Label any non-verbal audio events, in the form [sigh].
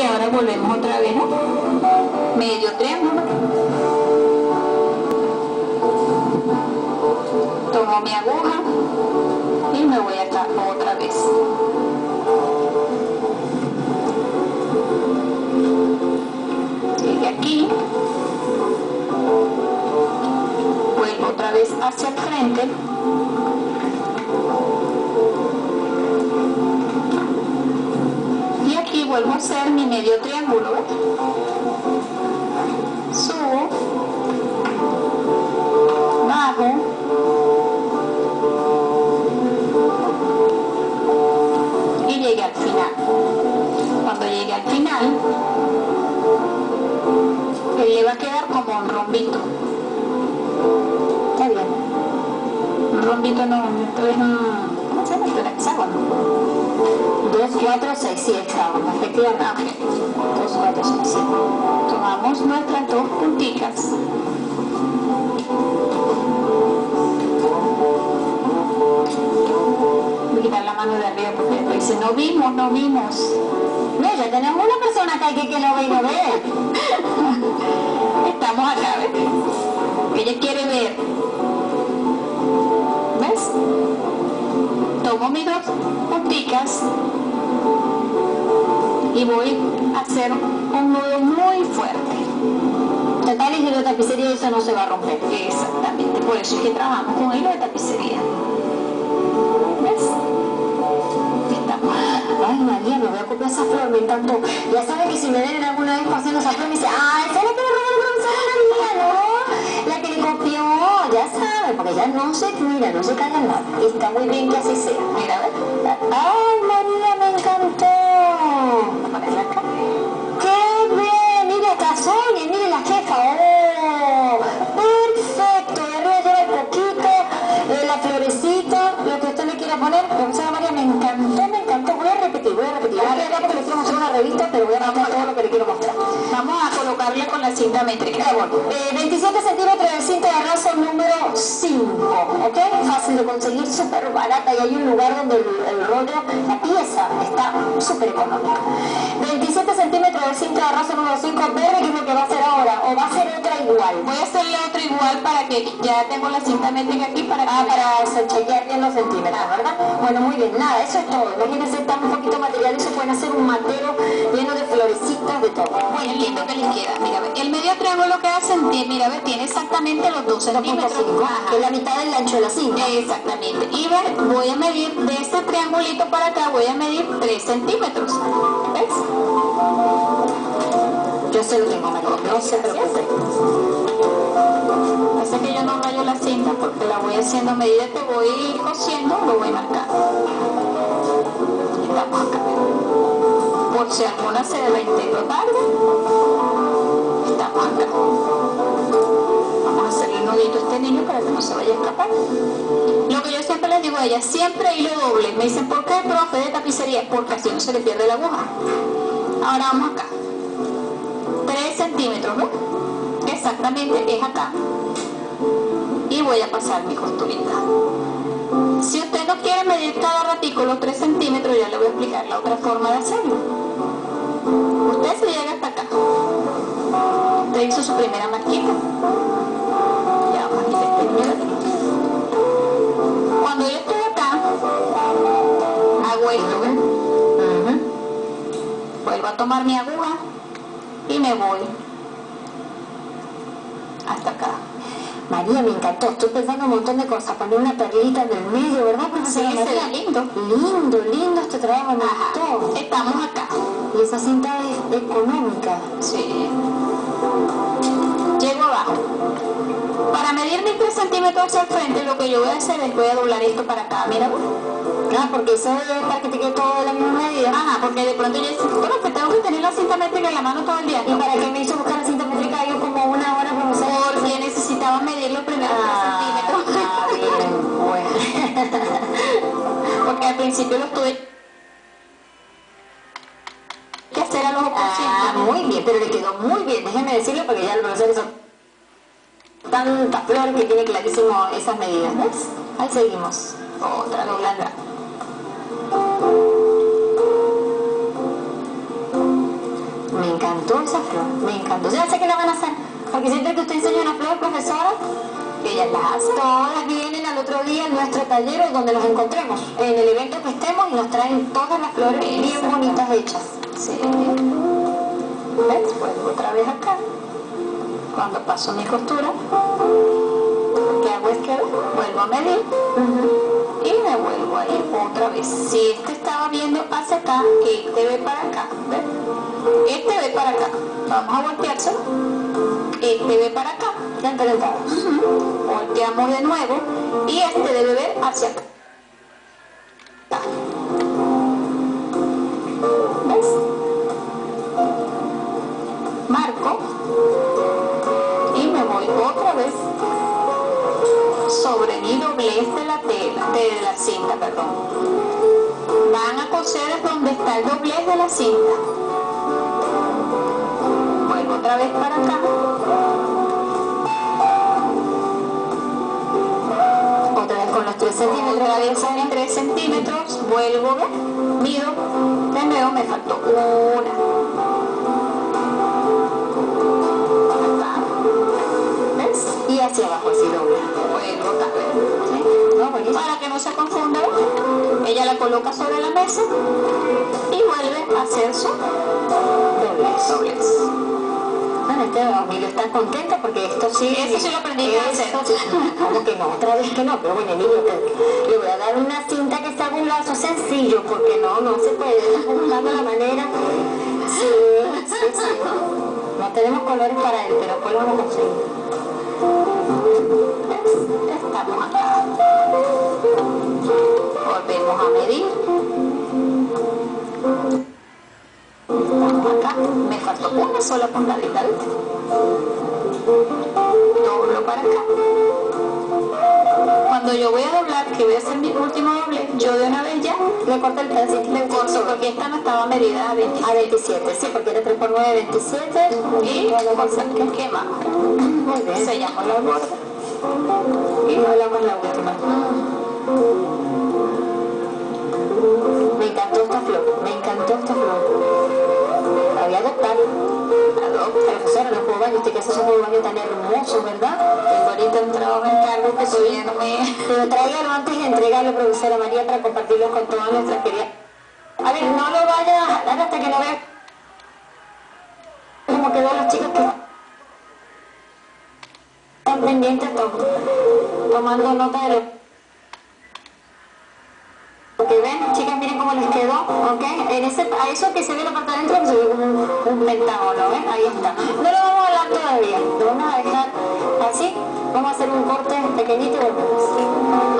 y ahora volvemos otra vez. Medio triángulo. Tomo mi aguja y me voy acá otra vez. Llegué aquí. Vuelvo otra vez hacia el frente. Vuelvo a hacer mi medio triángulo. Subo. Bajo. Y llegué al final. Cuando llegue al final, él va a quedar como un rombito. Está bien. Un rombito no, esto es un, ¿cómo se llama? Esto es hexágono. 2, 4, 6, sí, hexágono, efectivamente. Ah, ok. 2, 4, 6, 7. Tomamos nuestras dos punticas. Voy a quitar la mano de arriba porque después dice, no vimos, no vimos. Mira, ya tenemos una persona acá que, que lo ve y no ve. [laughs] Estamos acá, ¿ves? Ella quiere ver. Mis dos punticas y voy a hacer un nudo muy fuerte. Total, y la tapicería eso no se va a romper. Exactamente, por eso es que trabajamos con hilo de tapicería. ¿Ves? Ay, María, me voy a copiar esa flor, me encantó. Ya sabe que si me ven alguna vez pasando esa flor, me dice, ah, porque ya no se mira, no se calla nada. Está muy bien que así sea. Mira, ¿ves? Ay, María, pero voy a mostrar todo lo que le quiero mostrar. Vamos a colocarle con la cinta métrica. Eh, 27 centímetros de cinta de raso número 5, ¿ok? Fácil de conseguir, súper barata y hay un lugar donde el, el rollo, la pieza está súper económica. 27 centímetros de cinta de raso número 5 verde, que es lo que va a hacer ahora, igual. Voy a hacerle otro igual para que ya tengo la cinta métrica aquí para que Ah, para chequear bien los centímetros, ¿verdad? Bueno, muy bien, nada, eso es todo. Imagínense tan un poquito material, eso pueden hacer un matero lleno de florecitas, de todo. Muy lindo que les queda. Mira, el medio triángulo que hacen, mira, ve, tiene exactamente los 2 centímetros. 2.5, Ajá. que es la mitad del ancho de la cinta. Exactamente. Y ve, voy a medir de este triangulito para acá, voy a medir 3 centímetros. ¿Ves? Yo sé lo tengo, María, no se preocupe. Yo no rayo la cinta porque la voy haciendo a medida que voy cosiendo, lo voy marcando. Estamos acá. Por si alguna se desintegró tarde, estamos acá. Vamos a hacerle un nudito a este niño para que no se vaya a escapar. Lo que yo siempre les digo a ella, siempre hilo doble. Me dicen, ¿por qué, profe, de tapicería? Porque así no se le pierde la aguja. Ahora vamos acá. 3 centímetros, ¿no? Exactamente, es acá y voy a pasar mi costurita. Si usted no quiere medir cada ratico los 3 centímetros, ya le voy a explicar la otra forma de hacerlo. Usted se llega hasta acá. Usted hizo su primera marquita. Ya vamos a aquí. Cuando yo estoy acá, hago esto, ¿ven? Vuelvo a tomar mi aguja y me voy hasta acá. María, me encantó. Estoy pensando un montón de cosas. Poner una perlita en el medio, ¿verdad? Sí, profesora se María? ve lindo. Lindo, lindo este trabajo, me gustó. Estamos acá. Y esa cinta es económica. Sí. Llego abajo. Para medir mis 3 centímetros hacia el frente, lo que yo voy a hacer es voy a doblar esto para acá. Mira. Ah, porque eso es para que te quede todo de la misma medida. Ajá, porque de pronto yo bueno, que tengo que tener la cinta métrica en la mano todo el día. ¿Y para qué me hizo buscar principio los tuve que hacer a los Ah, opuestos. muy bien, pero le quedó muy bien. Déjeme decirle porque ya el profesor hizo tanta flor que tiene clarísimo esas medidas. ¿Ves? Ahí seguimos. Otra doblada. Me encantó esa flor, me encantó. Ya sé que la van a hacer, porque siempre que usted enseña una flor, profesora, Todas vienen al otro día en nuestro taller o donde nos encontremos, en el evento que estemos y nos traen todas las flores bien bonitas hechas. Sí. ¿Ves? Vuelvo otra vez acá. Cuando paso mi costura, que hago es que vuelvo a medir y me vuelvo a ir otra vez. Si este estaba viendo hacia acá, este ve para acá. ¿ves? Este ve para acá. Vamos a volteárselo. Este ve para acá. Ya Volteamos de nuevo y este debe ver hacia acá. ¿Ves? Marco y me voy otra vez sobre mi doblez de la tela, de la cinta, perdón. Van a coser donde está el doblez de la cinta. Vuelvo otra vez para acá. Con los 3 centímetros. Otra vez en 3 centímetros, vuelvo, mido, de nuevo me faltó una. ¿Ves? Y hacia abajo, así doble. Vuelvo. No, buenísimo. Para que no se confunda, ella la coloca sobre la mesa y vuelve a hacer su Doblez. doblez. Emilio está contenta porque esto sí... Esto sí lo aprendí a hacer. Esto- ¿Cómo que no? Otra vez que no, pero bueno, te- le voy a dar una cinta que se haga un lazo sencillo, porque no, no se puede, estás buscando la manera. Sí, sí, sí. No tenemos colores para él, pero después lo vamos a conseguir. Estamos acá. Volvemos a medir. Estamos acá. Me una sola puntadita, ¿viste? Doblo para acá. Cuando yo voy a doblar, que voy a hacer mi último doble, yo de una vez ya Le corto el pedacito, le corto porque esta no estaba medida a 20. A 27, sí, porque era 3 por 9, 27. Y corta que quema. Muy bien. Sellamos la borda. Y no hablamos la última. Juegos de baño tan hermosos, ¿verdad? Un trabajo en cargo que todavía no me... Pero tráigalo antes de entregarlo, profesora María, para compartirlo con todas nuestras queridas. A ver, no lo vaya a jalar hasta que no vea cómo quedó los chicos que están pendientes, to- tomando nota de lo que ven, chicas, miren cómo les quedó, ¿ok? En ese, a eso que se ve la parte de adentro, se ve como un, un pentágono, ¿ven? Ahí está. No lo todavía, lo vamos a dejar así, vamos a hacer un corte pequeñito y volvemos.